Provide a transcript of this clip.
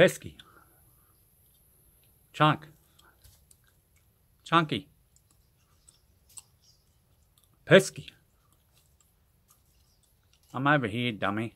Pesky. Chunk. Chunky. Pesky. I'm over here, dummy.